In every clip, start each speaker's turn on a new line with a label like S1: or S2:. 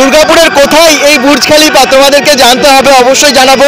S1: দুর্গাপুরের কোথায় এই বুর্জ খালিফা তোমাদেরকে জানতে হবে অবশ্যই জানাব।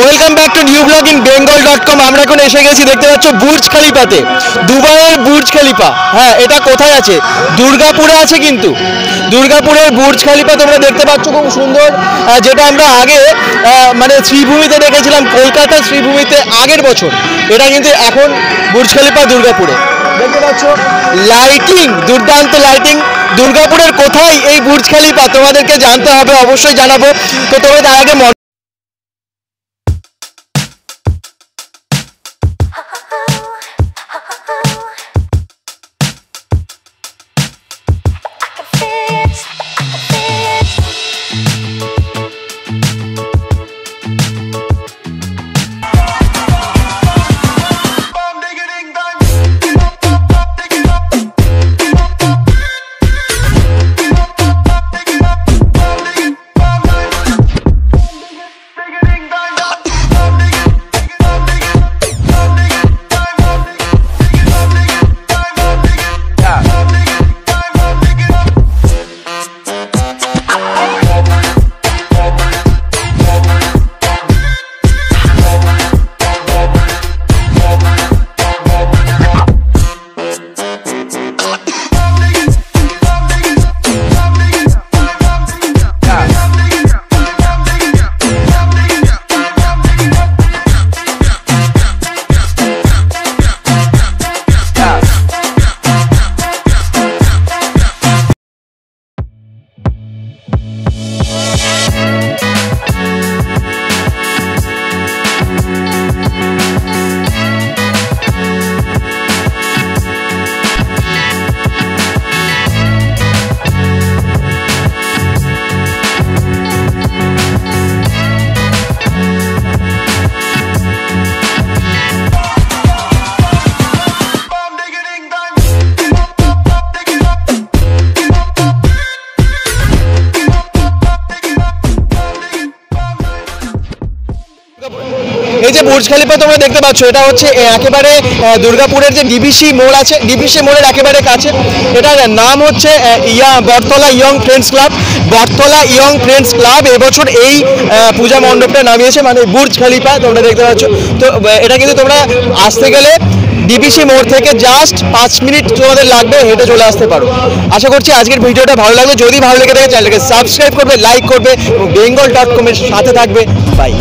S1: Welcome back to new blogging Bengal dot com আমরা এখন এসে গেছি, দেখতে পাচ্ছ বুর্জ খালিফাতে। দুবাইয়ের বুর্জ খালিফা। হ্যাঁ এটা কোথায় আছে? দুর্গাপুরে আছে কিন্তু। দুর্গাপুরের বুর্জ খালিফা তোমরা দেখতে পাচ্ছ, খুব সুন্দর। যেটা আমরা আগে মানে শ্রীভূমিতে দেখেছিলাম, কলকাতার শ্রীভূমিতে আগের বছর। এটা কিন্তু এখন বুর্জ খালিফা দুর্গাপুরে। দেখতে পাচ্ছ লাইটিং দুর্দান্ত লাইটিং দুর্গাপুরের কোথায় এই বুর্জ খালিফা? তোমাদেরকে জানতে হবে, অবশ্যই জানাব। তো তোমরা তার আগে এই যে বুর্জ খালিফা তোমরা দেখতে পাচ্ছ, এটা হচ্ছে একেবারে দুর্গাপুরের যে ডিবিসি মোড় আছে, ডিবিসি মোড়ের একেবারে কাছে। এটার নাম হচ্ছে ইয়া, Battala young friends club. Battala young friends club এবছর এই পূজা মণ্ডপটা নামিয়েছে মানে বুর্জ খালিফা তোমরা দেখতে পাচ্ছ। তো এটা কিন্তু তোমরা আসতে গেলে ডিবিসি মোড় থেকে জাস্ট পাঁচ মিনিট তোমাদের লাগবে, হেঁটে চলে আসতে পারো। আশা করছি আজকের ভিডিওটা ভালো লাগবে যদি ভালো লেগে থাকে, চ্যানেলটাকে সাবস্ক্রাইব করবে, লাইক করবে এবং বেঙ্গল ডট কমের সাথে থাকবে। বাই।